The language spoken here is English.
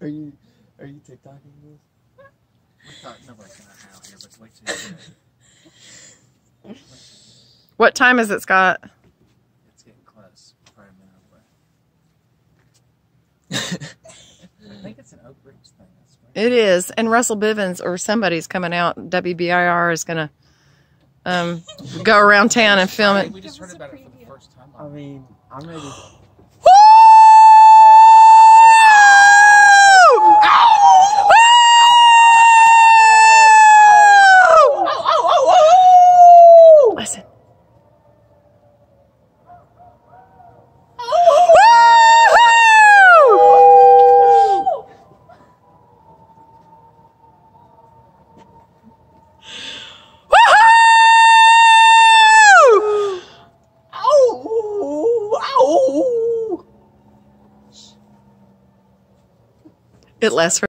are you are you TikToking this? We thought nobody's gonna out here, but wait till you get What time is it, Scott? It's getting close. Probably a minute away. I think it's an Oak Ridge thing. I swear. It is, and Russell Bivens or somebody's coming out. WBIR is gonna um, go around town and film it. We just heard about it for the first time. I mean, I'm ready. It lasts for